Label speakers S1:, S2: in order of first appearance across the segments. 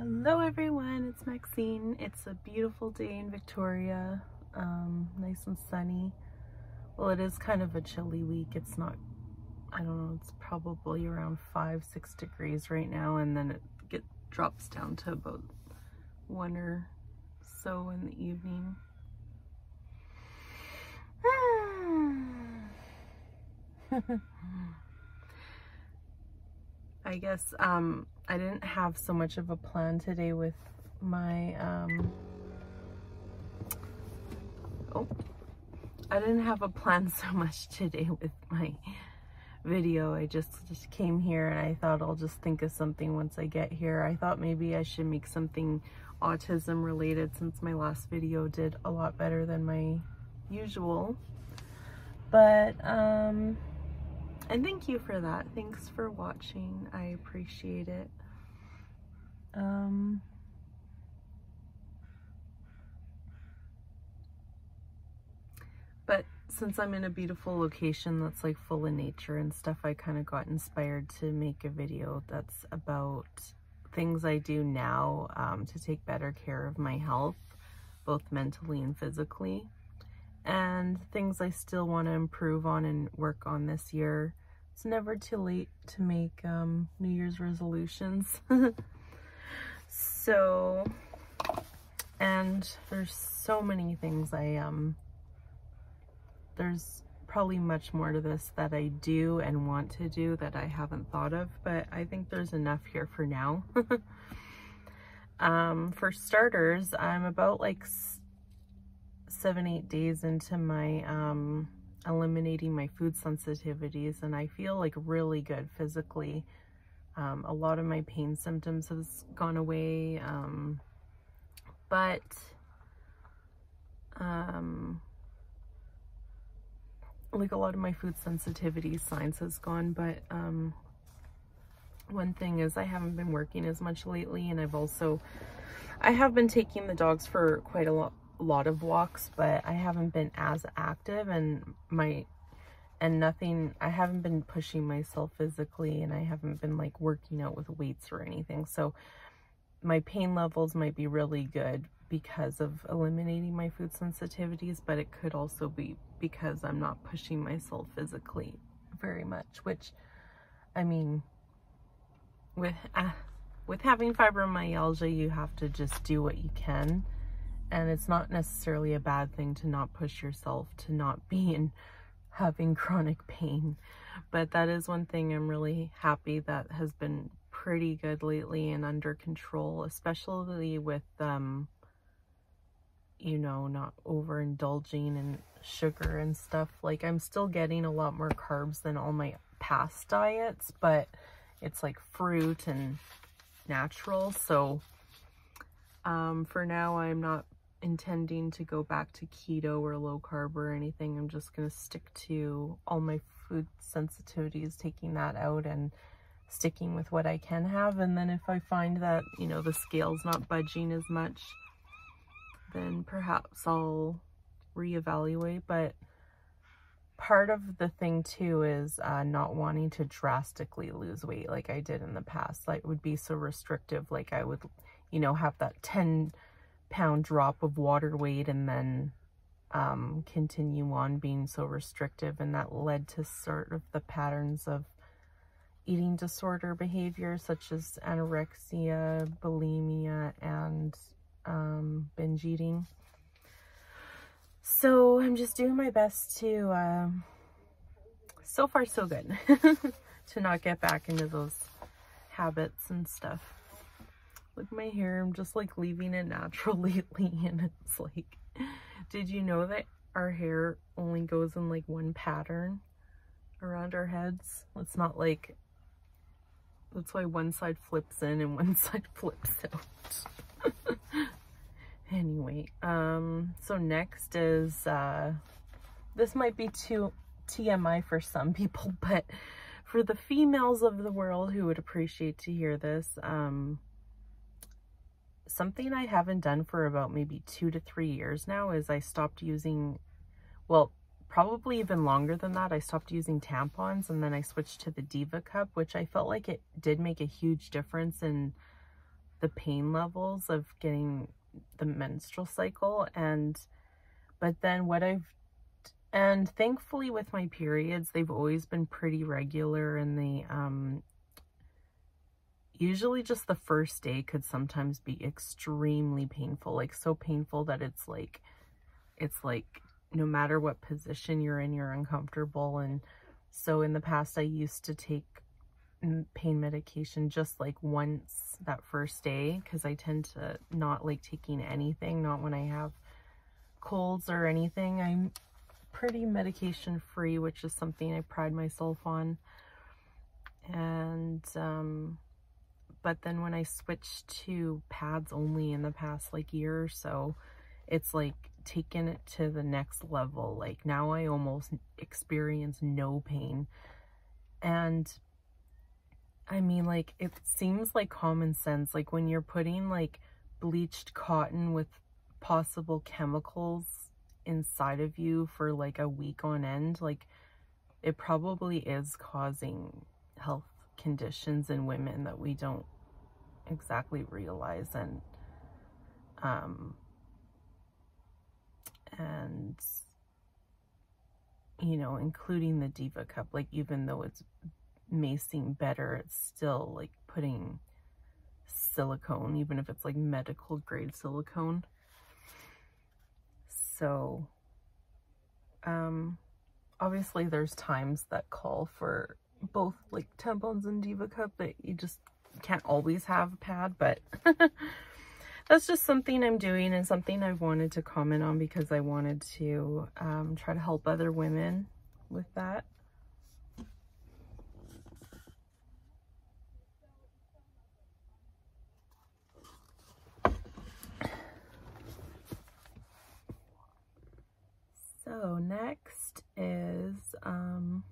S1: Hello everyone, it's Maxine. It's a beautiful day in Victoria, um, nice and sunny. Well, it is kind of a chilly week. It's not, I don't know, it's probably around five, six degrees right now, and then it get drops down to about one or so in the evening. I guess um, I didn't have so much of a plan today with my, um, oh, I didn't have a plan so much today with my video. I just, just came here and I thought I'll just think of something once I get here. I thought maybe I should make something autism related since my last video did a lot better than my usual. But, um, and thank you for that. Thanks for watching. I appreciate it. Um, but since I'm in a beautiful location that's like full of nature and stuff, I kind of got inspired to make a video that's about things I do now um, to take better care of my health, both mentally and physically and things I still want to improve on and work on this year. It's never too late to make um, New Year's resolutions. so, and there's so many things I, um, there's probably much more to this that I do and want to do that I haven't thought of, but I think there's enough here for now. um, for starters, I'm about like seven, eight days into my um, eliminating my food sensitivities and I feel like really good physically. Um, a lot of my pain symptoms has gone away, um, but um, like a lot of my food sensitivity signs has gone, but um, one thing is I haven't been working as much lately and I've also, I have been taking the dogs for quite a lot, lot of walks, but I haven't been as active and my and nothing I haven't been pushing myself physically and I haven't been like working out with weights or anything. So my pain levels might be really good because of eliminating my food sensitivities, but it could also be because I'm not pushing myself physically very much, which I mean with uh, with having fibromyalgia, you have to just do what you can and it's not necessarily a bad thing to not push yourself to not be in having chronic pain. But that is one thing I'm really happy that has been pretty good lately and under control especially with um you know not overindulging in sugar and stuff. Like I'm still getting a lot more carbs than all my past diets but it's like fruit and natural. So um, for now I'm not intending to go back to keto or low carb or anything. I'm just going to stick to all my food sensitivities, taking that out and sticking with what I can have. And then if I find that, you know, the scale's not budging as much, then perhaps I'll reevaluate. But part of the thing too is uh, not wanting to drastically lose weight like I did in the past. Like would be so restrictive. Like I would, you know, have that 10 pound drop of water weight and then um, continue on being so restrictive. And that led to sort of the patterns of eating disorder behavior such as anorexia, bulimia, and um, binge eating. So I'm just doing my best to, uh, so far so good, to not get back into those habits and stuff. Look my hair. I'm just like leaving it natural lately. And it's like, did you know that our hair only goes in like one pattern around our heads? It's not like, that's why one side flips in and one side flips out. anyway, um, so next is, uh, this might be too TMI for some people, but for the females of the world who would appreciate to hear this, um, something I haven't done for about maybe two to three years now is I stopped using, well, probably even longer than that. I stopped using tampons and then I switched to the Diva Cup, which I felt like it did make a huge difference in the pain levels of getting the menstrual cycle and but then what I've and thankfully with my periods they've always been pretty regular and they um usually just the first day could sometimes be extremely painful like so painful that it's like it's like no matter what position you're in you're uncomfortable. And so in the past I used to take pain medication just like once that first day because I tend to not like taking anything not when I have colds or anything. I'm pretty medication free which is something I pride myself on. And um but then when I switched to pads only in the past like year or so, it's like taken it to the next level. Like now I almost experience no pain. And I mean, like, it seems like common sense. Like when you're putting like bleached cotton with possible chemicals inside of you for like a week on end, like it probably is causing health conditions in women that we don't exactly realize and um and you know including the diva cup like even though it's may seem better it's still like putting silicone even if it's like medical grade silicone. So um obviously there's times that call for both like tampons and diva cup that you just can't always have a pad, but that's just something I'm doing and something I've wanted to comment on because I wanted to um, try to help other women with that. So next is, um,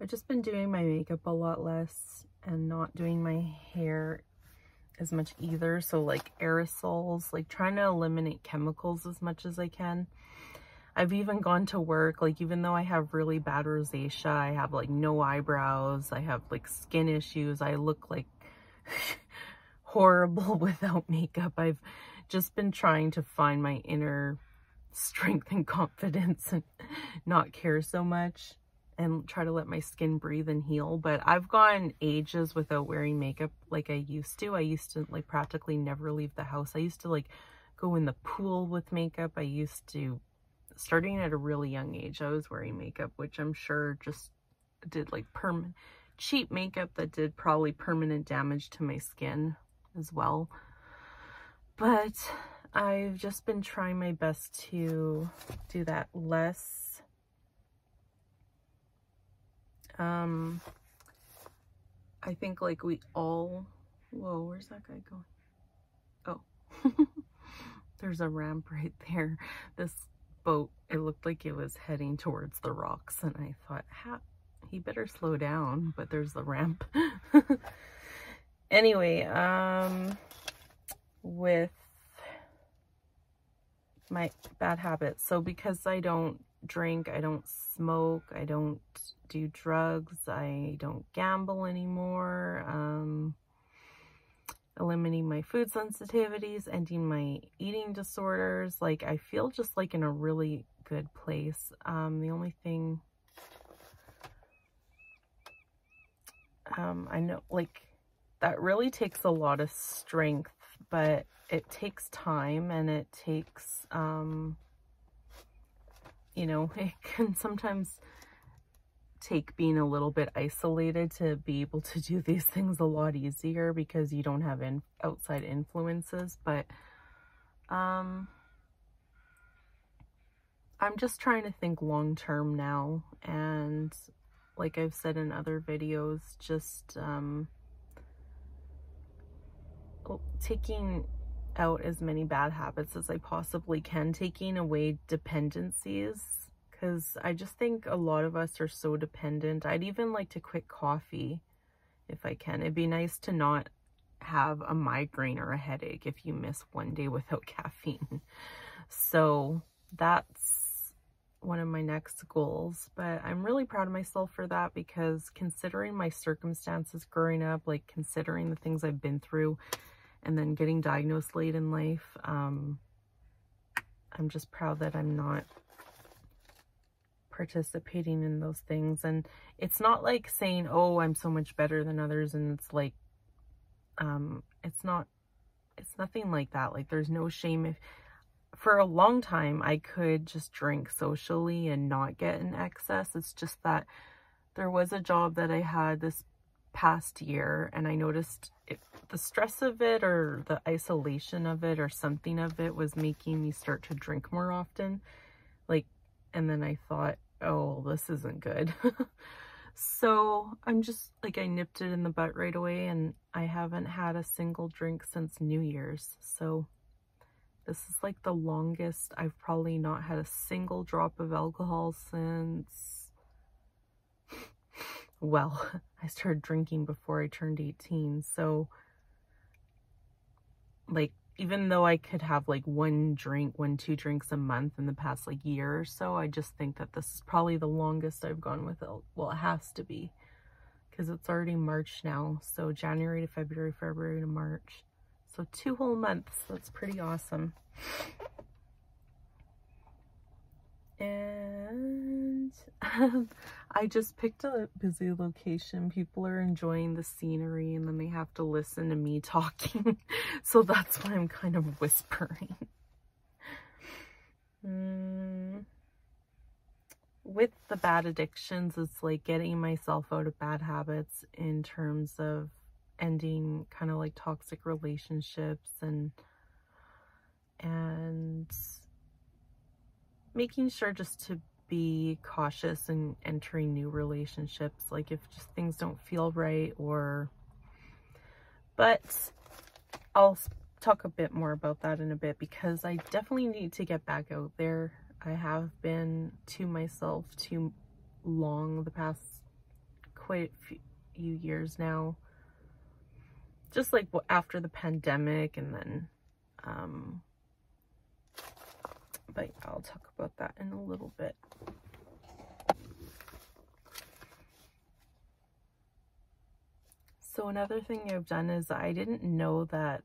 S1: I've just been doing my makeup a lot less and not doing my hair as much either. So like aerosols, like trying to eliminate chemicals as much as I can. I've even gone to work, like even though I have really bad rosacea, I have like no eyebrows, I have like skin issues, I look like horrible without makeup. I've just been trying to find my inner strength and confidence and not care so much and try to let my skin breathe and heal. But I've gone ages without wearing makeup like I used to. I used to like practically never leave the house. I used to like go in the pool with makeup. I used to, starting at a really young age, I was wearing makeup, which I'm sure just did like permanent, cheap makeup that did probably permanent damage to my skin as well. But I've just been trying my best to do that less um, I think like we all, whoa, where's that guy going? Oh, there's a ramp right there. This boat, it looked like it was heading towards the rocks and I thought, ha, he better slow down, but there's the ramp. anyway, um, with my bad habits. So because I don't drink, I don't smoke, I don't do drugs, I don't gamble anymore, um, eliminating my food sensitivities, ending my eating disorders. Like, I feel just like in a really good place. Um, the only thing, um, I know, like, that really takes a lot of strength, but it takes time and it takes, um, you know, it can sometimes take being a little bit isolated to be able to do these things a lot easier because you don't have in outside influences. But um, I'm just trying to think long term now. And like I've said in other videos, just um, taking out as many bad habits as I possibly can, taking away dependencies because I just think a lot of us are so dependent. I'd even like to quit coffee if I can. It'd be nice to not have a migraine or a headache if you miss one day without caffeine. So that's one of my next goals, but I'm really proud of myself for that because considering my circumstances growing up, like considering the things I've been through and then getting diagnosed late in life, um, I'm just proud that I'm not participating in those things. And it's not like saying, oh, I'm so much better than others. And it's like, um, it's not, it's nothing like that. Like there's no shame if, for a long time, I could just drink socially and not get in excess. It's just that there was a job that I had this past year and I noticed it, the stress of it or the isolation of it or something of it was making me start to drink more often. Like, and then I thought, oh, this isn't good. so I'm just like, I nipped it in the butt right away and I haven't had a single drink since New Year's. So this is like the longest I've probably not had a single drop of alcohol since, well, I started drinking before I turned 18. So like, even though I could have like one drink, one, two drinks a month in the past like year or so, I just think that this is probably the longest I've gone with it. Well, it has to be because it's already March now. So January to February, February to March. So two whole months. That's pretty awesome. And um, I just picked a busy location. People are enjoying the scenery and then they have to listen to me talking. so that's why I'm kind of whispering. Mm. With the bad addictions, it's like getting myself out of bad habits in terms of ending kind of like toxic relationships and and making sure just to be cautious in entering new relationships like if just things don't feel right or but I'll talk a bit more about that in a bit because I definitely need to get back out there. I have been to myself too long the past quite a few years now. Just like after the pandemic and then um but I'll talk about that in a little bit. So another thing I've done is I didn't know that,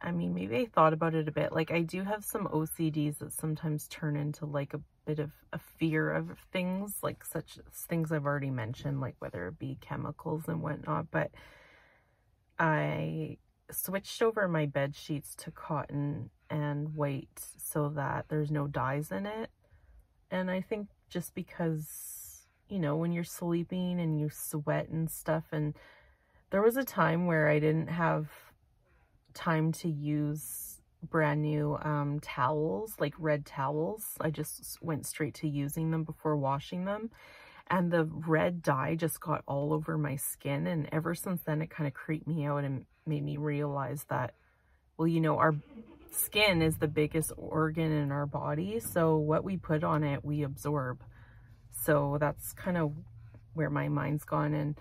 S1: I mean, maybe I thought about it a bit. Like I do have some OCDs that sometimes turn into like a bit of a fear of things, like such things I've already mentioned, like whether it be chemicals and whatnot. But I switched over my bed sheets to cotton and white so that there's no dyes in it. And I think just because, you know, when you're sleeping and you sweat and stuff, and there was a time where I didn't have time to use brand new um, towels, like red towels. I just went straight to using them before washing them and the red dye just got all over my skin and ever since then it kind of creeped me out and made me realize that well you know our skin is the biggest organ in our body so what we put on it we absorb so that's kind of where my mind's gone and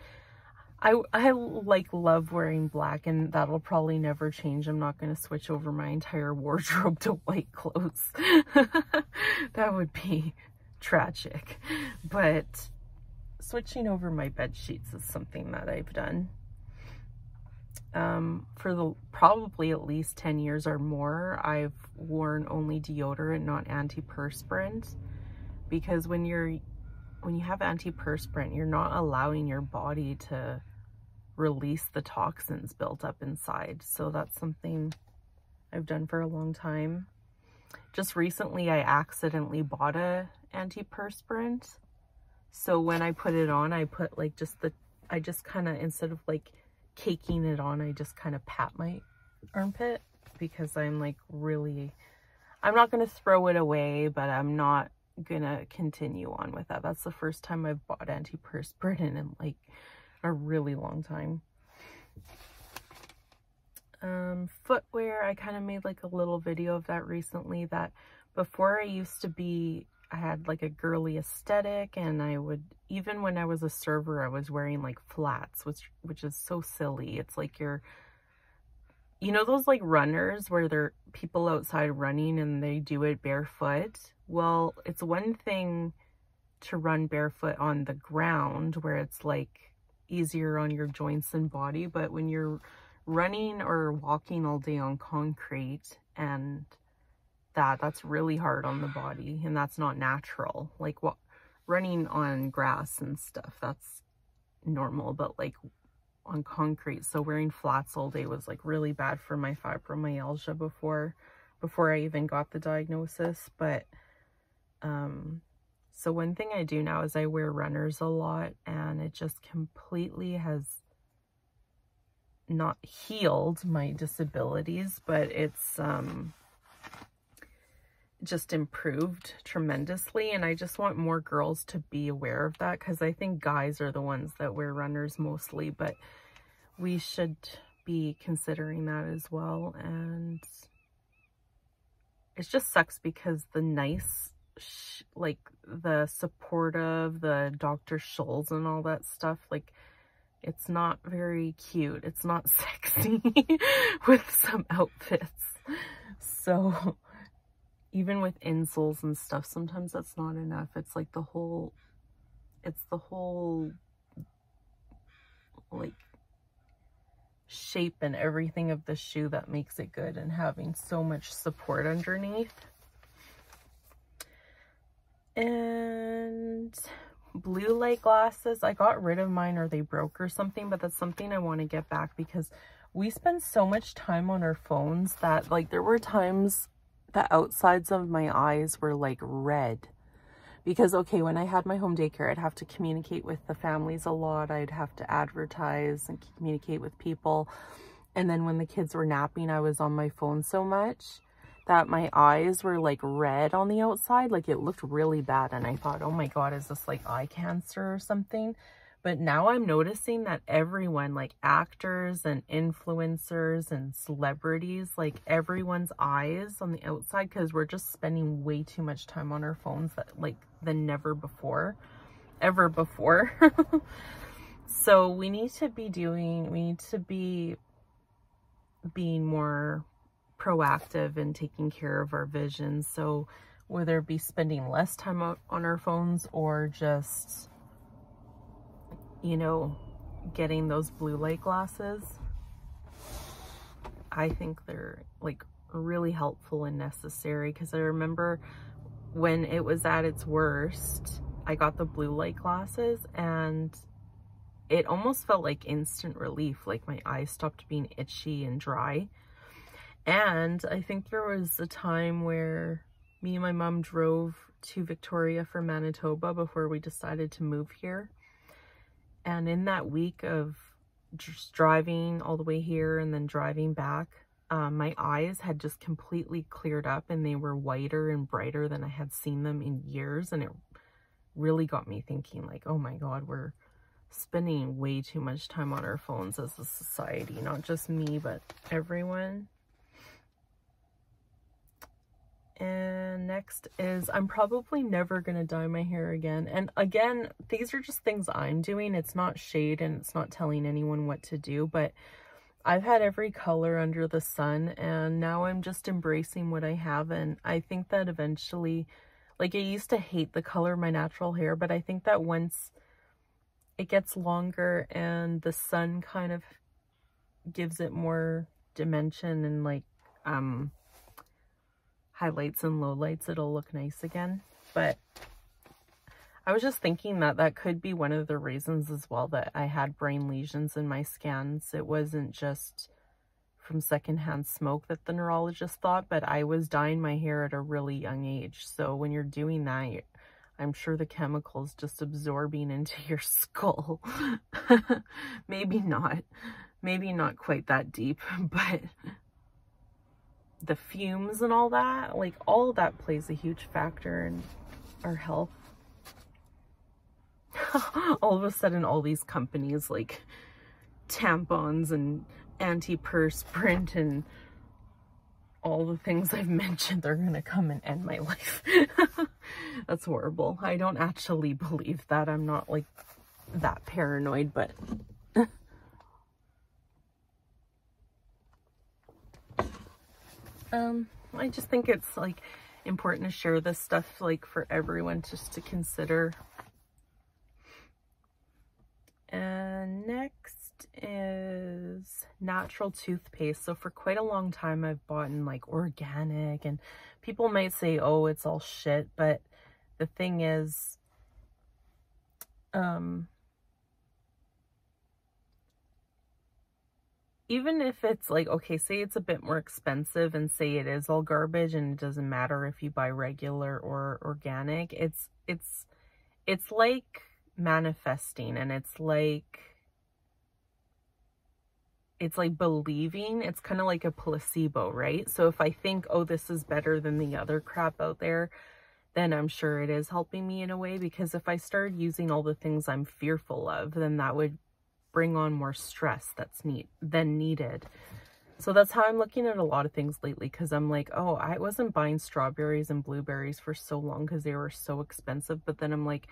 S1: I, I like love wearing black and that'll probably never change. I'm not going to switch over my entire wardrobe to white clothes. that would be tragic. But switching over my bed sheets is something that I've done. Um, for the probably at least 10 years or more, I've worn only deodorant, not antiperspirant, because when you're when you have antiperspirant, you're not allowing your body to release the toxins built up inside. So that's something I've done for a long time. Just recently, I accidentally bought a antiperspirant so when I put it on, I put like just the, I just kind of, instead of like caking it on, I just kind of pat my armpit because I'm like really, I'm not going to throw it away, but I'm not going to continue on with that. That's the first time I've bought antiperspirant in like a really long time. Um, footwear, I kind of made like a little video of that recently that before I used to be I had like a girly aesthetic and I would, even when I was a server, I was wearing like flats, which, which is so silly. It's like you're, you know those like runners where they're people outside running and they do it barefoot? Well, it's one thing to run barefoot on the ground where it's like easier on your joints and body, but when you're running or walking all day on concrete and that that's really hard on the body and that's not natural. Like what running on grass and stuff that's normal but like on concrete so wearing flats all day was like really bad for my fibromyalgia before before I even got the diagnosis but um so one thing I do now is I wear runners a lot and it just completely has not healed my disabilities but it's um just improved tremendously and I just want more girls to be aware of that because I think guys are the ones that wear runners mostly but we should be considering that as well and it just sucks because the nice like the supportive the Dr. Scholl's and all that stuff like it's not very cute it's not sexy with some outfits so even with insoles and stuff, sometimes that's not enough. It's like the whole, it's the whole, like, shape and everything of the shoe that makes it good and having so much support underneath. And blue light glasses, I got rid of mine or they broke or something, but that's something I want to get back because we spend so much time on our phones that like there were times the outsides of my eyes were like red. Because okay when i had my home daycare i'd have to communicate with the families a lot. I'd have to advertise and communicate with people. And then when the kids were napping i was on my phone so much that my eyes were like red on the outside. Like it looked really bad and i thought oh my god is this like eye cancer or something but now I'm noticing that everyone, like actors and influencers and celebrities, like everyone's eyes on the outside, because we're just spending way too much time on our phones that like than never before, ever before. so we need to be doing, we need to be being more proactive and taking care of our vision. So whether it be spending less time on our phones or just you know, getting those blue light glasses. I think they're like really helpful and necessary because I remember when it was at its worst, I got the blue light glasses and it almost felt like instant relief. Like my eyes stopped being itchy and dry. And I think there was a time where me and my mom drove to Victoria from Manitoba before we decided to move here. And in that week of just driving all the way here and then driving back, um, my eyes had just completely cleared up and they were whiter and brighter than I had seen them in years. And it really got me thinking like, oh my God, we're spending way too much time on our phones as a society, not just me, but everyone. And next is I'm probably never going to dye my hair again. And again, these are just things I'm doing. It's not shade and it's not telling anyone what to do, but I've had every color under the sun and now I'm just embracing what I have. And I think that eventually, like I used to hate the color of my natural hair, but I think that once it gets longer and the sun kind of gives it more dimension and like, um, highlights and lowlights, it'll look nice again. But I was just thinking that that could be one of the reasons as well that I had brain lesions in my scans. It wasn't just from secondhand smoke that the neurologist thought, but I was dyeing my hair at a really young age. So when you're doing that, I'm sure the chemicals just absorbing into your skull. Maybe not. Maybe not quite that deep, but the fumes and all that, like all that plays a huge factor in our health. all of a sudden, all these companies like tampons and antiperspirant and all the things I've mentioned, they're going to come and end my life. That's horrible. I don't actually believe that. I'm not like that paranoid, but um, I just think it's like important to share this stuff like for everyone just to consider. And next is natural toothpaste. So for quite a long time, I've bought in like organic and people might say, oh, it's all shit. But the thing is, um, even if it's like, okay, say it's a bit more expensive and say it is all garbage and it doesn't matter if you buy regular or organic, it's, it's, it's like manifesting and it's like, it's like believing. It's kind of like a placebo right? So if i think oh this is better than the other crap out there then i'm sure it is helping me in a way because if i started using all the things i'm fearful of then that would bring on more stress that's neat than needed. So that's how I'm looking at a lot of things lately because I'm like, oh, I wasn't buying strawberries and blueberries for so long because they were so expensive. But then I'm like,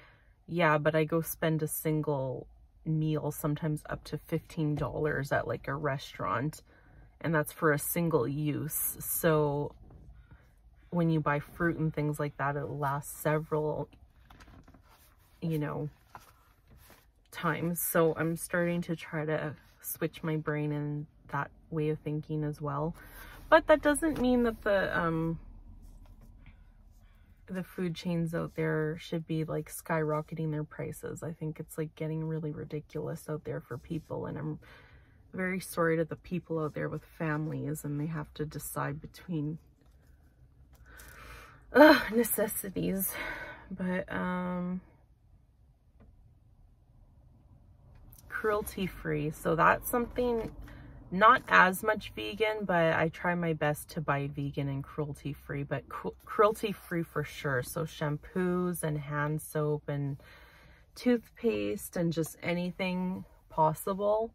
S1: yeah, but I go spend a single meal, sometimes up to $15 at like a restaurant. And that's for a single use. So when you buy fruit and things like that, it lasts several, you know, times. So I'm starting to try to switch my brain in that way of thinking as well. But that doesn't mean that the um the food chains out there should be like skyrocketing their prices. I think it's like getting really ridiculous out there for people and I'm very sorry to the people out there with families and they have to decide between uh, necessities. But um cruelty free. So that's something not as much vegan, but I try my best to buy vegan and cruelty free, but cruelty free for sure. So shampoos and hand soap and toothpaste and just anything possible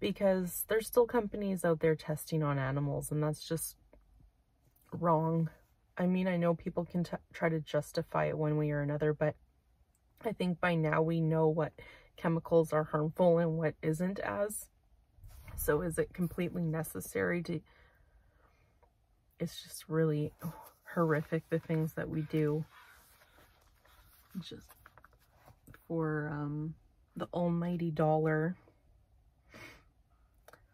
S1: because there's still companies out there testing on animals and that's just wrong. I mean, I know people can try to justify it one way or another, but I think by now we know what chemicals are harmful and what isn't as. So is it completely necessary to, it's just really horrific the things that we do just for um, the almighty dollar.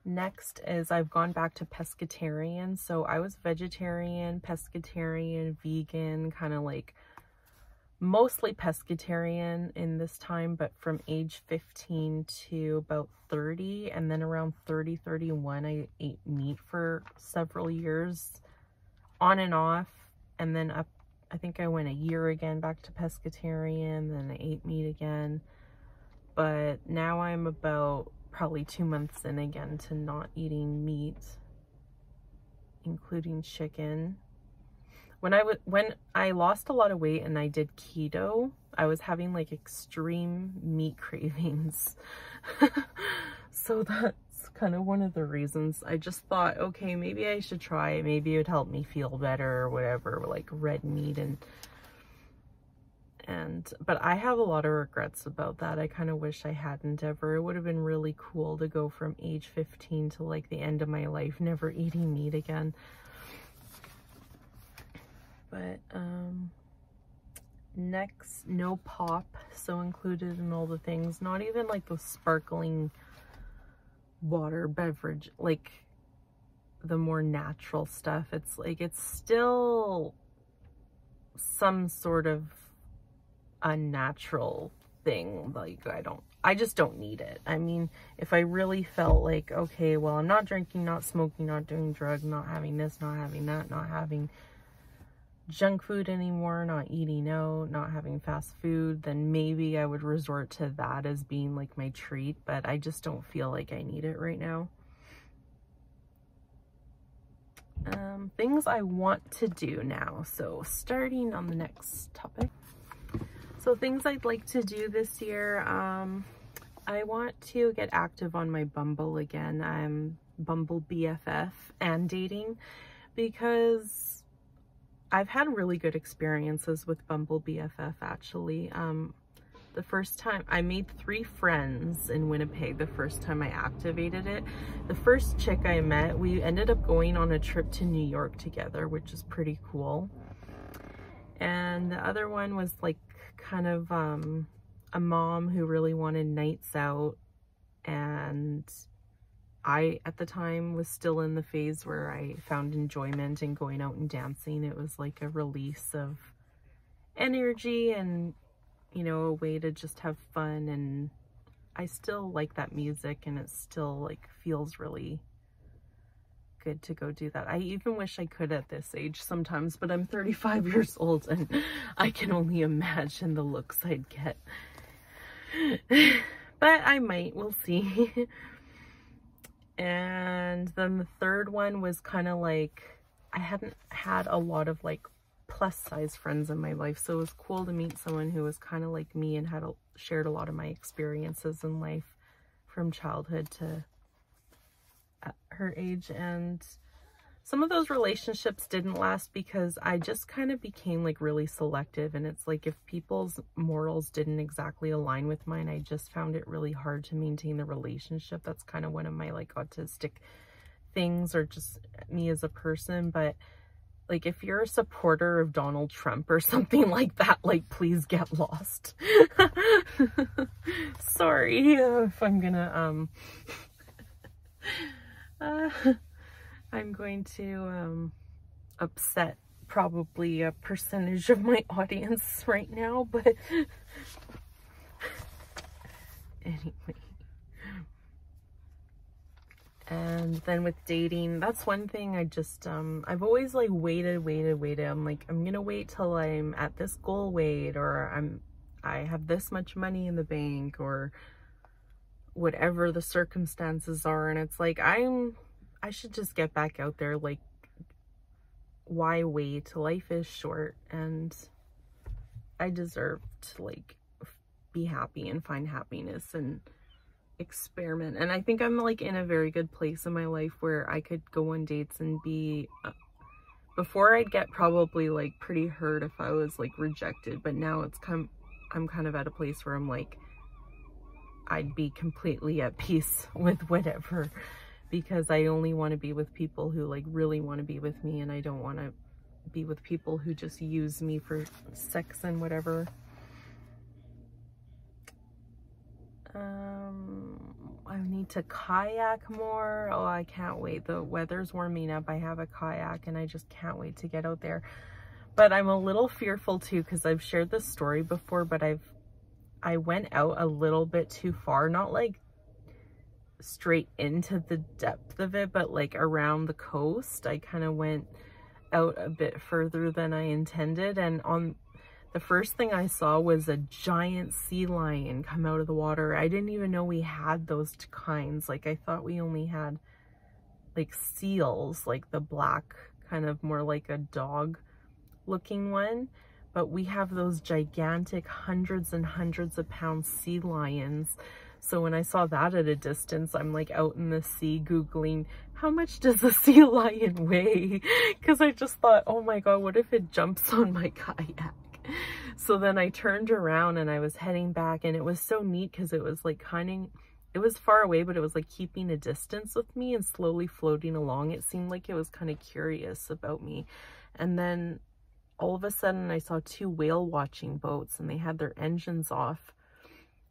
S1: Next is I've gone back to pescatarian. So I was vegetarian, pescatarian, vegan, kind of like mostly pescatarian in this time, but from age 15 to about 30. And then around 30, 31, I ate meat for several years on and off. And then up, I think I went a year again back to pescatarian, then I ate meat again. But now I'm about probably two months in again to not eating meat, including chicken when I was when I lost a lot of weight and I did keto, I was having like extreme meat cravings. so that's kind of one of the reasons I just thought, okay, maybe I should try it. Maybe it would help me feel better or whatever, like red meat and and but I have a lot of regrets about that. I kind of wish I hadn't ever. It would have been really cool to go from age 15 to like the end of my life never eating meat again but um next no pop so included in all the things. Not even like the sparkling water beverage like the more natural stuff. It's like it's still some sort of unnatural thing like i don't i just don't need it. I mean if i really felt like okay well i'm not drinking not smoking not doing drugs not having this not having that not having junk food anymore, not eating out, not having fast food, then maybe I would resort to that as being like my treat, but I just don't feel like I need it right now. Um, things I want to do now. So starting on the next topic. So things I'd like to do this year. Um, I want to get active on my Bumble again. I'm Bumble BFF and dating because I've had really good experiences with Bumble BFF actually. Um, the first time I made three friends in Winnipeg the first time I activated it. The first chick I met, we ended up going on a trip to New York together, which is pretty cool. And the other one was like kind of um, a mom who really wanted nights out and I, at the time, was still in the phase where I found enjoyment in going out and dancing. It was like a release of energy and you know, a way to just have fun and I still like that music and it still like feels really good to go do that. I even wish I could at this age sometimes, but I'm 35 years old and I can only imagine the looks I'd get. but I might, we'll see. and then the third one was kind of like, I hadn't had a lot of like plus size friends in my life. So it was cool to meet someone who was kind of like me and had a, shared a lot of my experiences in life from childhood to uh, her age. And some of those relationships didn't last because I just kind of became like really selective. And it's like if people's morals didn't exactly align with mine, I just found it really hard to maintain the relationship. That's kind of one of my like autistic things or just me as a person. But like, if you're a supporter of Donald Trump or something like that, like, please get lost. Sorry if I'm gonna, um, uh, I'm going to, um, upset probably a percentage of my audience right now, but anyway. And then with dating, that's one thing I just, um, I've always like waited, waited, waited. I'm like, I'm going to wait till I'm at this goal weight or I'm, I have this much money in the bank or whatever the circumstances are. And it's like, I'm, I should just get back out there. Like, why wait? Life is short and I deserve to like be happy and find happiness and, experiment and I think I'm like in a very good place in my life where I could go on dates and be uh, before I'd get probably like pretty hurt if I was like rejected but now it's come I'm kind of at a place where I'm like I'd be completely at peace with whatever because I only want to be with people who like really want to be with me and I don't want to be with people who just use me for sex and whatever um, I need to kayak more. Oh, I can't wait. The weather's warming up. I have a kayak and I just can't wait to get out there. But I'm a little fearful too because I've shared this story before, but I've I went out a little bit too far. Not like straight into the depth of it, but like around the coast. I kind of went out a bit further than I intended. And on the first thing I saw was a giant sea lion come out of the water. I didn't even know we had those kinds. Like I thought we only had like seals, like the black kind of more like a dog looking one. But we have those gigantic hundreds and hundreds of pound sea lions. So when I saw that at a distance, I'm like out in the sea Googling, how much does a sea lion weigh? Because I just thought, oh my God, what if it jumps on my kayak? so then I turned around and I was heading back and it was so neat because it was like kind of, it was far away, but it was like keeping a distance with me and slowly floating along. It seemed like it was kind of curious about me. And then all of a sudden I saw two whale watching boats and they had their engines off.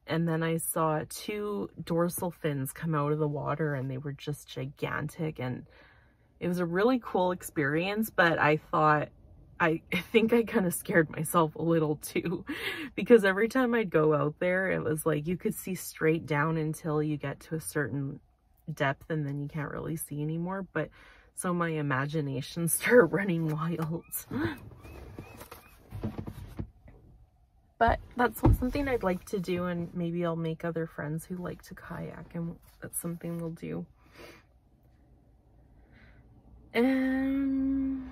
S1: And then I saw two dorsal fins come out of the water and they were just gigantic. And it was a really cool experience, but I thought, I think I kind of scared myself a little too because every time I'd go out there, it was like you could see straight down until you get to a certain depth and then you can't really see anymore. But so my imagination started running wild. But that's something I'd like to do and maybe I'll make other friends who like to kayak and that's something we'll do. Um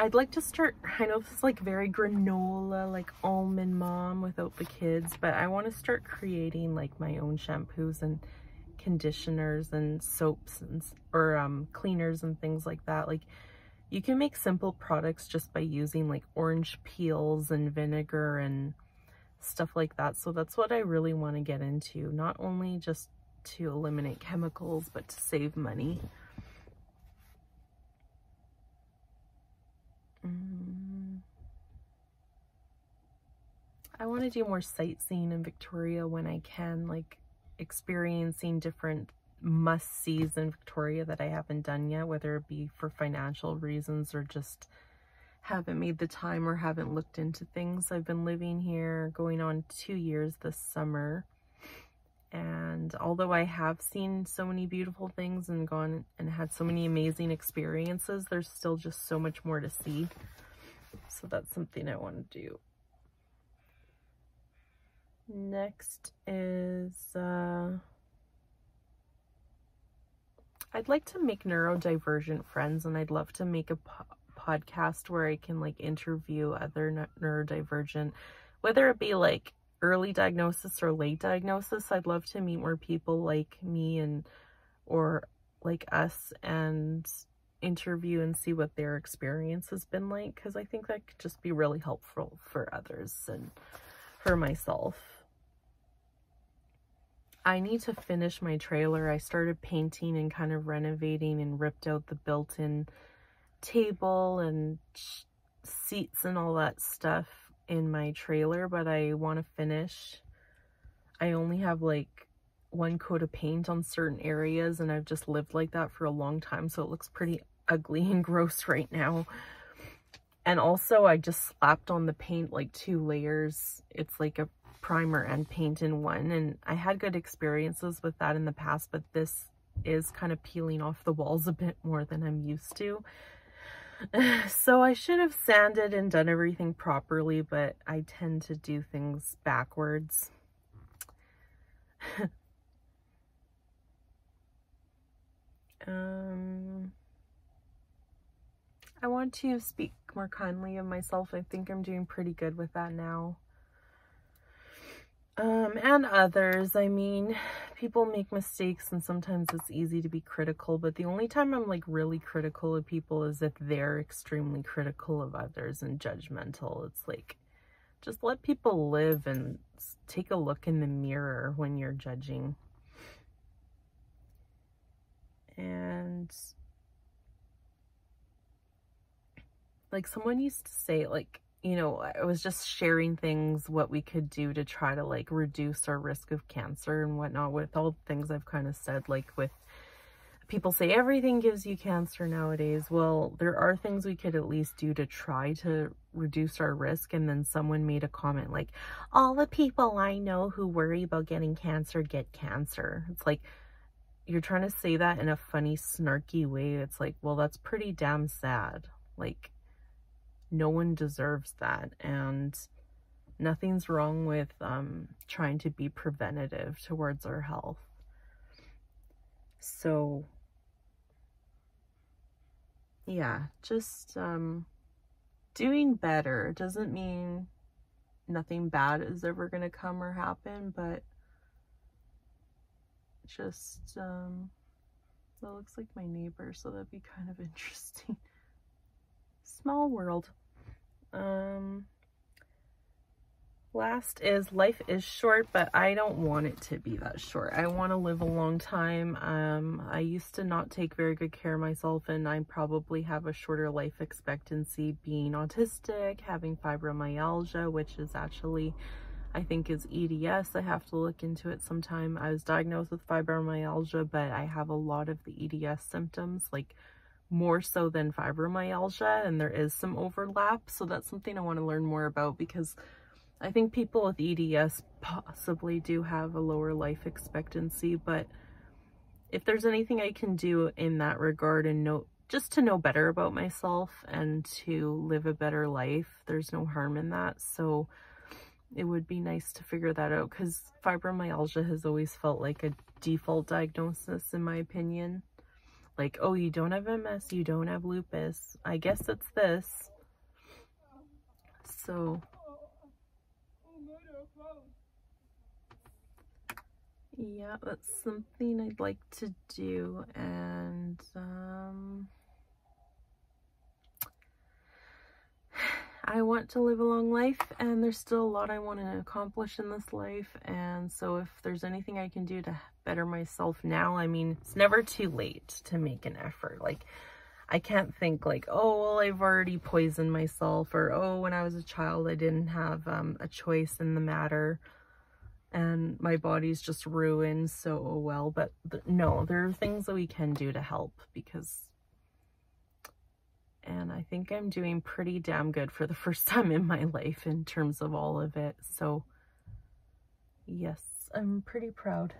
S1: I'd like to start, I know this is like very granola, like almond mom without the kids, but I want to start creating like my own shampoos and conditioners and soaps and, or um, cleaners and things like that. Like you can make simple products just by using like orange peels and vinegar and stuff like that. So that's what I really want to get into, not only just to eliminate chemicals, but to save money. Mm. I want to do more sightseeing in Victoria when I can, like experiencing different must-sees in Victoria that I haven't done yet, whether it be for financial reasons or just haven't made the time or haven't looked into things. I've been living here going on two years this summer. And although I have seen so many beautiful things and gone and had so many amazing experiences, there's still just so much more to see. So that's something I want to do. Next is, uh, I'd like to make neurodivergent friends and I'd love to make a podcast where I can like interview other neurodivergent, whether it be like early diagnosis or late diagnosis. I'd love to meet more people like me and or like us and interview and see what their experience has been like because I think that could just be really helpful for others and for myself. I need to finish my trailer. I started painting and kind of renovating and ripped out the built-in table and seats and all that stuff in my trailer, but I want to finish. I only have like one coat of paint on certain areas and I've just lived like that for a long time, so it looks pretty ugly and gross right now. And also I just slapped on the paint like two layers. It's like a primer and paint in one and I had good experiences with that in the past, but this is kind of peeling off the walls a bit more than I'm used to. so I should have sanded and done everything properly, but I tend to do things backwards. um, I want to speak more kindly of myself. I think I'm doing pretty good with that now um, and others. I mean, people make mistakes and sometimes it's easy to be critical, but the only time I'm like really critical of people is if they're extremely critical of others and judgmental. It's like, just let people live and take a look in the mirror when you're judging. And like someone used to say, like, you know, I was just sharing things, what we could do to try to like reduce our risk of cancer and whatnot with all the things I've kind of said, like with people say everything gives you cancer nowadays. Well, there are things we could at least do to try to reduce our risk. And then someone made a comment like, all the people I know who worry about getting cancer get cancer. It's like, you're trying to say that in a funny, snarky way. It's like, well, that's pretty damn sad. Like, no one deserves that and nothing's wrong with um, trying to be preventative towards our health so yeah just um, doing better doesn't mean nothing bad is ever going to come or happen but just um that looks like my neighbor so that'd be kind of interesting small world. Um, last is life is short, but I don't want it to be that short. I want to live a long time. Um, I used to not take very good care of myself and I probably have a shorter life expectancy being autistic, having fibromyalgia, which is actually, I think is EDS. I have to look into it sometime. I was diagnosed with fibromyalgia, but I have a lot of the EDS symptoms like more so than fibromyalgia and there is some overlap. So that's something I want to learn more about because I think people with EDS possibly do have a lower life expectancy but if there's anything I can do in that regard and know just to know better about myself and to live a better life there's no harm in that. So it would be nice to figure that out because fibromyalgia has always felt like a default diagnosis in my opinion like, oh, you don't have MS, you don't have lupus. I guess it's this. So, yeah, that's something I'd like to do. And, um, I want to live a long life and there's still a lot I want to accomplish in this life. And so if there's anything I can do to better myself now, I mean, it's never too late to make an effort. Like, I can't think like, oh, well, I've already poisoned myself or, oh, when I was a child, I didn't have um, a choice in the matter and my body's just ruined so well. But th no, there are things that we can do to help because and I think I'm doing pretty damn good for the first time in my life in terms of all of it. So yes, I'm pretty proud.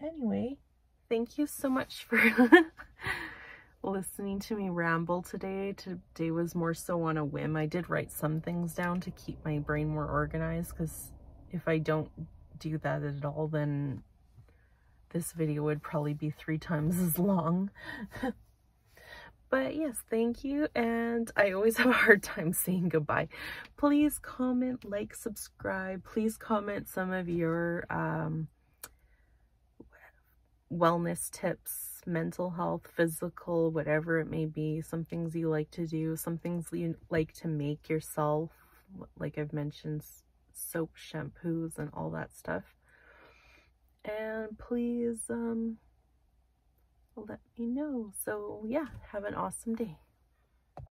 S1: Anyway, thank you so much for listening to me ramble today. Today was more so on a whim. I did write some things down to keep my brain more organized because if I don't do that at all, then this video would probably be three times as long. but yes, thank you. And I always have a hard time saying goodbye. Please comment, like, subscribe. Please comment some of your um, wellness tips, mental health, physical, whatever it may be. Some things you like to do, some things you like to make yourself. Like I've mentioned, soap, shampoos, and all that stuff and please um let me know. So yeah have an awesome day